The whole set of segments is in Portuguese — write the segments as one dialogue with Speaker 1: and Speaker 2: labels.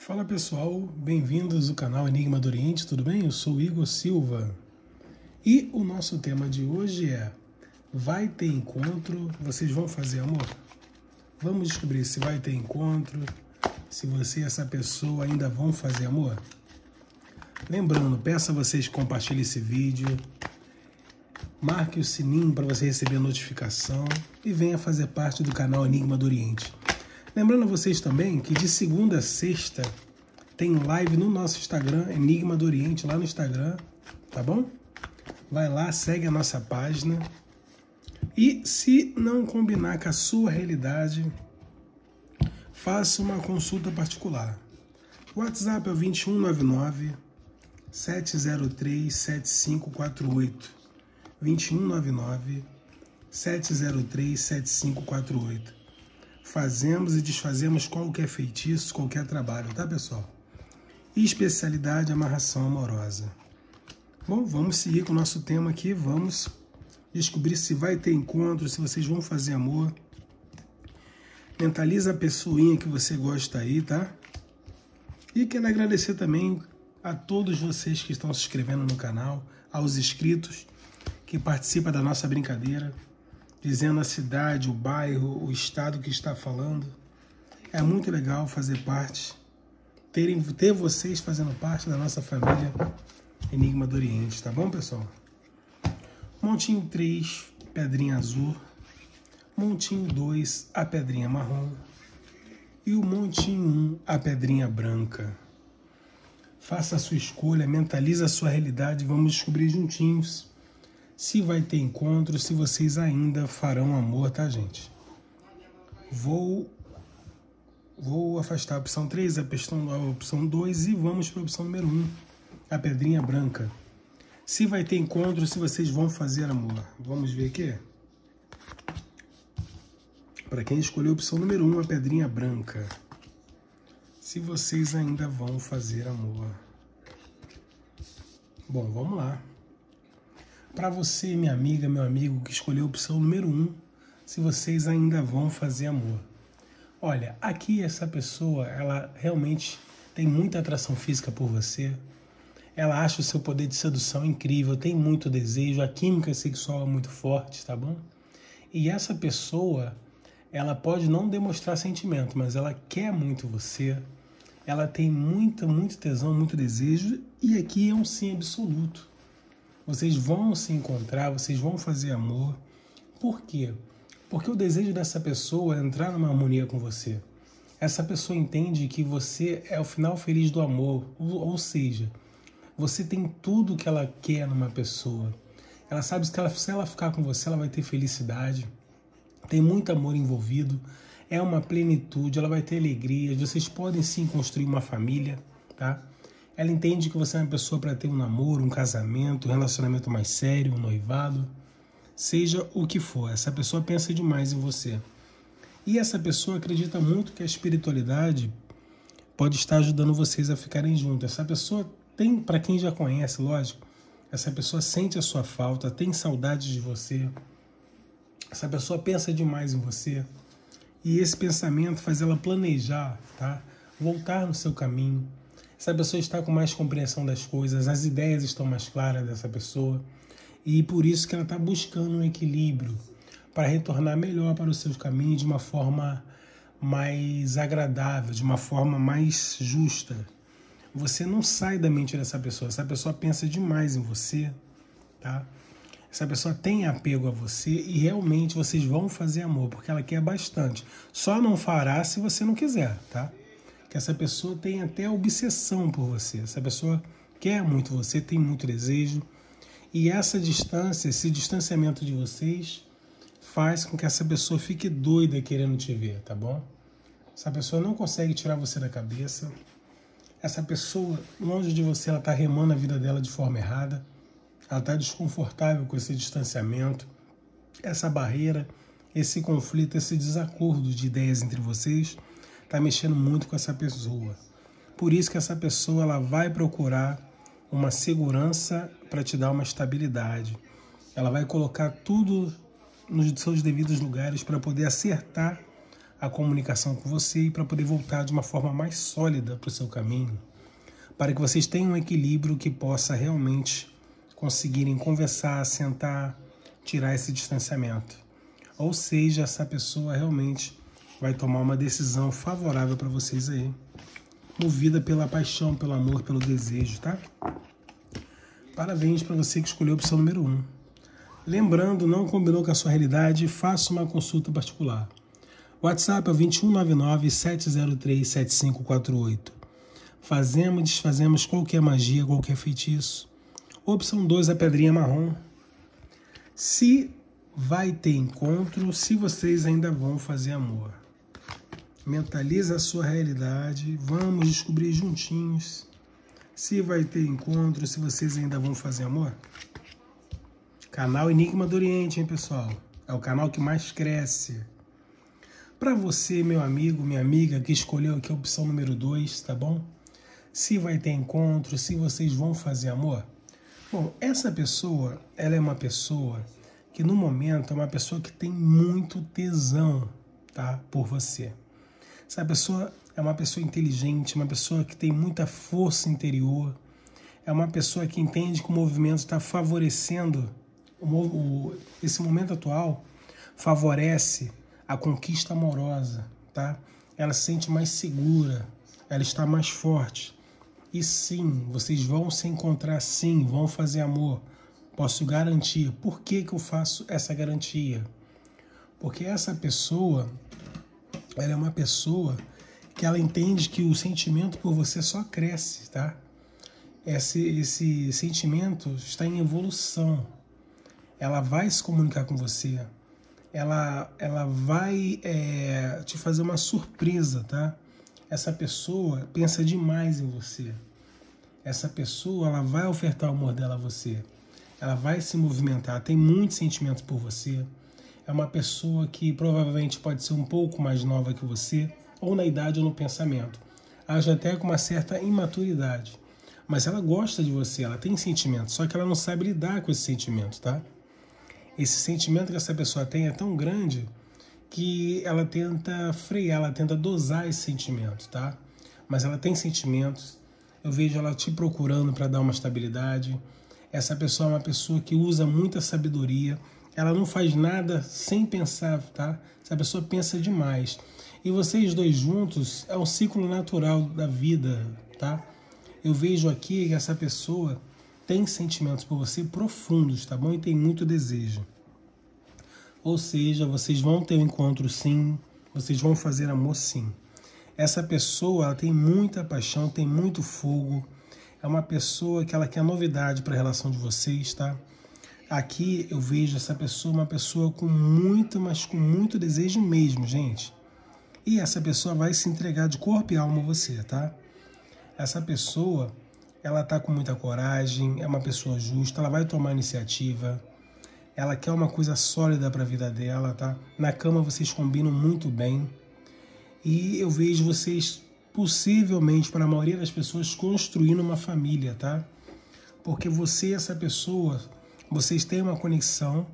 Speaker 1: Fala pessoal, bem-vindos ao canal Enigma do Oriente, tudo bem? Eu sou Igor Silva e o nosso tema de hoje é: Vai ter encontro? Vocês vão fazer amor? Vamos descobrir se vai ter encontro, se você e essa pessoa ainda vão fazer amor. Lembrando, peço a vocês que compartilhem esse vídeo, marque o sininho para você receber a notificação e venha fazer parte do canal Enigma do Oriente. Lembrando a vocês também que de segunda a sexta tem live no nosso Instagram, Enigma do Oriente, lá no Instagram, tá bom? Vai lá, segue a nossa página. E se não combinar com a sua realidade, faça uma consulta particular. WhatsApp é o 2199 703 7548. 2199 703 7548 fazemos e desfazemos qualquer feitiço, qualquer trabalho, tá pessoal? E especialidade amarração amorosa. Bom, vamos seguir com o nosso tema aqui, vamos descobrir se vai ter encontro, se vocês vão fazer amor. Mentaliza a pessoinha que você gosta aí, tá? E quero agradecer também a todos vocês que estão se inscrevendo no canal, aos inscritos que participam da nossa brincadeira dizendo a cidade, o bairro, o estado que está falando. É muito legal fazer parte, terem, ter vocês fazendo parte da nossa família Enigma do Oriente, tá bom, pessoal? Montinho 3, pedrinha azul. Montinho 2, a pedrinha marrom. E o montinho 1, a pedrinha branca. Faça a sua escolha, mentalize a sua realidade vamos descobrir juntinhos se vai ter encontro, se vocês ainda farão amor, tá, gente? Vou vou afastar a opção 3, a opção, a opção 2 e vamos para a opção número 1, a pedrinha branca. Se vai ter encontro, se vocês vão fazer amor. Vamos ver aqui. Para quem escolheu a opção número 1, a pedrinha branca. Se vocês ainda vão fazer amor. Bom, vamos lá. Para você, minha amiga, meu amigo, que escolheu a opção número 1, um, se vocês ainda vão fazer amor. Olha, aqui essa pessoa, ela realmente tem muita atração física por você. Ela acha o seu poder de sedução incrível, tem muito desejo, a química sexual é muito forte, tá bom? E essa pessoa, ela pode não demonstrar sentimento, mas ela quer muito você. Ela tem muita, muito tesão, muito desejo, e aqui é um sim absoluto. Vocês vão se encontrar, vocês vão fazer amor. Por quê? Porque o desejo dessa pessoa é entrar numa harmonia com você. Essa pessoa entende que você é o final feliz do amor, ou, seja, você tem tudo que ela quer numa pessoa. Ela sabe que ela, se ela ficar com você, ela vai ter felicidade. Tem muito amor envolvido, é uma plenitude, ela vai ter alegria. Vocês podem sim construir uma família, tá? Ela entende que você é uma pessoa para ter um namoro, um casamento, um relacionamento mais sério, um noivado, seja o que for. Essa pessoa pensa demais em você. E essa pessoa acredita muito que a espiritualidade pode estar ajudando vocês a ficarem juntos. Essa pessoa tem, para quem já conhece, lógico, essa pessoa sente a sua falta, tem saudade de você. Essa pessoa pensa demais em você. E esse pensamento faz ela planejar, tá? Voltar no seu caminho, essa pessoa está com mais compreensão das coisas, as ideias estão mais claras dessa pessoa e por isso que ela está buscando um equilíbrio para retornar melhor para os seus caminhos de uma forma mais agradável, de uma forma mais justa. Você não sai da mente dessa pessoa, essa pessoa pensa demais em você, tá? Essa pessoa tem apego a você e realmente vocês vão fazer amor, porque ela quer bastante. Só não fará se você não quiser, tá? Que essa pessoa tem até obsessão por você. Essa pessoa quer muito você, tem muito desejo. E essa distância, esse distanciamento de vocês faz com que essa pessoa fique doida querendo te ver, tá bom? Essa pessoa não consegue tirar você da cabeça. Essa pessoa, longe de você, ela está remando a vida dela de forma errada. Ela está desconfortável com esse distanciamento, essa barreira, esse conflito, esse desacordo de ideias entre vocês está mexendo muito com essa pessoa. Por isso que essa pessoa ela vai procurar uma segurança para te dar uma estabilidade. Ela vai colocar tudo nos seus devidos lugares para poder acertar a comunicação com você e para poder voltar de uma forma mais sólida para o seu caminho, para que vocês tenham um equilíbrio que possa realmente conseguirem conversar, sentar, tirar esse distanciamento. Ou seja, essa pessoa realmente vai tomar uma decisão favorável para vocês aí, movida pela paixão, pelo amor, pelo desejo, tá? Parabéns para você que escolheu a opção número 1. Um. Lembrando, não combinou com a sua realidade, faça uma consulta particular. WhatsApp é 2199-703-7548. Fazemos desfazemos qualquer magia, qualquer feitiço. Opção 2, a pedrinha marrom. Se vai ter encontro, se vocês ainda vão fazer amor. Mentaliza a sua realidade, vamos descobrir juntinhos se vai ter encontro, se vocês ainda vão fazer amor. Canal Enigma do Oriente, hein, pessoal? É o canal que mais cresce. Para você, meu amigo, minha amiga, que escolheu aqui a opção número 2, tá bom? Se vai ter encontro, se vocês vão fazer amor. Bom, essa pessoa, ela é uma pessoa que no momento é uma pessoa que tem muito tesão, tá? Por você. Essa pessoa é uma pessoa inteligente, uma pessoa que tem muita força interior, é uma pessoa que entende que o movimento está favorecendo, o, o, esse momento atual favorece a conquista amorosa, tá? Ela se sente mais segura, ela está mais forte. E sim, vocês vão se encontrar sim, vão fazer amor. Posso garantir. Por que, que eu faço essa garantia? Porque essa pessoa, ela é uma pessoa que ela entende que o sentimento por você só cresce, tá? Esse, esse sentimento está em evolução. Ela vai se comunicar com você, ela, ela vai é, te fazer uma surpresa, tá? Essa pessoa pensa demais em você. Essa pessoa ela vai ofertar o amor dela a você. Ela vai se movimentar, tem muitos sentimentos por você. É uma pessoa que provavelmente pode ser um pouco mais nova que você, ou na idade ou no pensamento. Age até com uma certa imaturidade. Mas ela gosta de você, ela tem sentimentos, só que ela não sabe lidar com esses sentimentos, tá? esse sentimento que essa pessoa tem é tão grande que ela tenta frear, ela tenta dosar esse sentimento, tá? Mas ela tem sentimentos. Eu vejo ela te procurando para dar uma estabilidade. Essa pessoa é uma pessoa que usa muita sabedoria. Ela não faz nada sem pensar, tá? Essa pessoa pensa demais. E vocês dois juntos é um ciclo natural da vida, tá? Eu vejo aqui que essa pessoa tem sentimentos por você profundos, tá bom? E tem muito desejo. Ou seja, vocês vão ter um encontro sim, vocês vão fazer amor sim. Essa pessoa ela tem muita paixão, tem muito fogo. É uma pessoa que ela quer novidade para a relação de vocês, tá? Aqui eu vejo essa pessoa uma pessoa com muito, mas com muito desejo mesmo, gente. E essa pessoa vai se entregar de corpo e alma a você, tá? Essa pessoa ela tá com muita coragem, é uma pessoa justa, ela vai tomar iniciativa, ela quer uma coisa sólida para a vida dela, tá? Na cama vocês combinam muito bem. E eu vejo vocês possivelmente para a maioria das pessoas construindo uma família, tá? Porque você e essa pessoa, vocês têm uma conexão,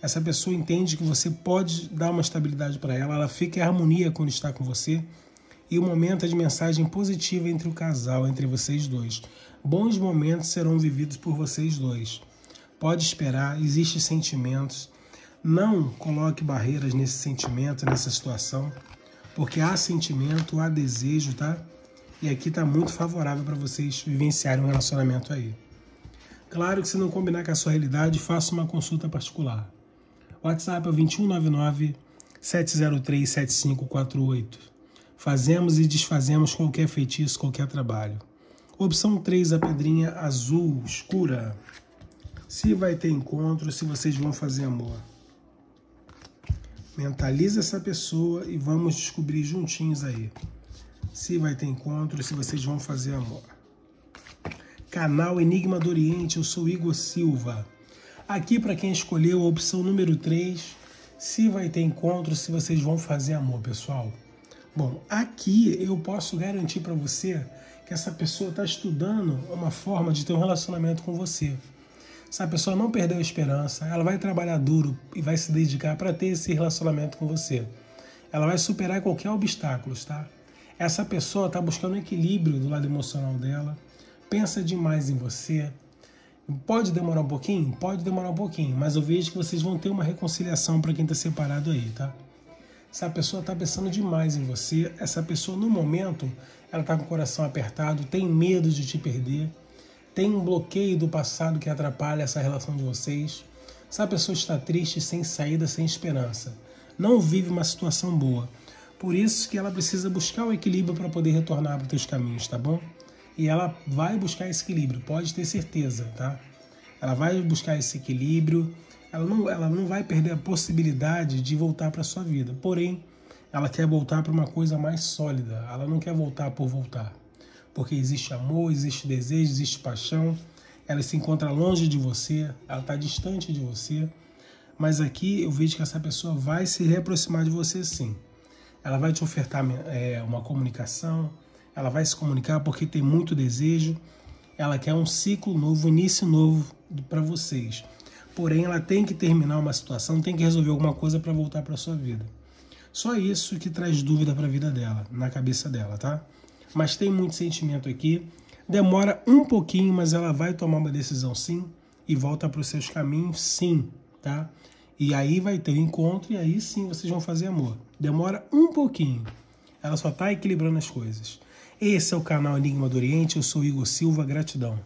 Speaker 1: essa pessoa entende que você pode dar uma estabilidade para ela, ela fica em harmonia quando está com você. E o momento é de mensagem positiva entre o casal, entre vocês dois. Bons momentos serão vividos por vocês dois. Pode esperar, existem sentimentos. Não coloque barreiras nesse sentimento, nessa situação, porque há sentimento, há desejo, tá? E aqui está muito favorável para vocês vivenciarem um relacionamento aí. Claro que se não combinar com a sua realidade, faça uma consulta particular. WhatsApp é 2199 703 7548. Fazemos e desfazemos qualquer feitiço, qualquer trabalho. Opção 3, a pedrinha azul escura. Se vai ter encontro, se vocês vão fazer amor. Mentaliza essa pessoa e vamos descobrir juntinhos aí. Se vai ter encontro, se vocês vão fazer amor. Canal Enigma do Oriente, eu sou Igor Silva. Aqui para quem escolheu a opção número 3, se vai ter encontro, se vocês vão fazer amor, pessoal. Bom, aqui eu posso garantir para você que essa pessoa está estudando uma forma de ter um relacionamento com você. Essa pessoa não perdeu a esperança, ela vai trabalhar duro e vai se dedicar para ter esse relacionamento com você. ela vai superar qualquer obstáculo, tá? Essa pessoa está buscando equilíbrio do lado emocional dela, pensa demais em você. Pode demorar um pouquinho? Pode demorar um pouquinho, mas eu vejo que vocês vão ter uma reconciliação para quem está separado aí, tá? Essa pessoa está pensando demais em você. Essa pessoa, no momento, ela está com o coração apertado, tem medo de te perder, tem um bloqueio do passado que atrapalha essa relação de vocês. Essa pessoa está triste, sem saída, sem esperança. Não vive uma situação boa. Por isso que ela precisa buscar o equilíbrio para poder retornar para os teus caminhos, tá bom? E ela vai buscar esse equilíbrio, pode ter certeza, tá? Ela vai buscar esse equilíbrio, ela não, ela não vai perder a possibilidade de voltar para sua vida. Porém, ela quer voltar para uma coisa mais sólida. Ela não quer voltar por voltar. Porque existe amor, existe desejo, existe paixão. Ela se encontra longe de você, ela está distante de você. Mas aqui eu vejo que essa pessoa vai se reaproximar de você sim ela vai te ofertar é, uma comunicação, ela vai se comunicar porque tem muito desejo, ela quer um ciclo novo, um início novo para vocês. Porém, ela tem que terminar uma situação, tem que resolver alguma coisa para voltar para sua vida. Só isso que traz dúvida para a vida dela, na cabeça dela, tá? Mas tem muito sentimento aqui. Demora um pouquinho, mas ela vai tomar uma decisão sim e volta para os seus caminhos sim, tá? E aí vai ter o um encontro e aí sim vocês vão fazer amor. Demora um pouquinho. Ela só está equilibrando as coisas. Esse é o canal Enigma do Oriente. Eu sou Igor Silva. Gratidão.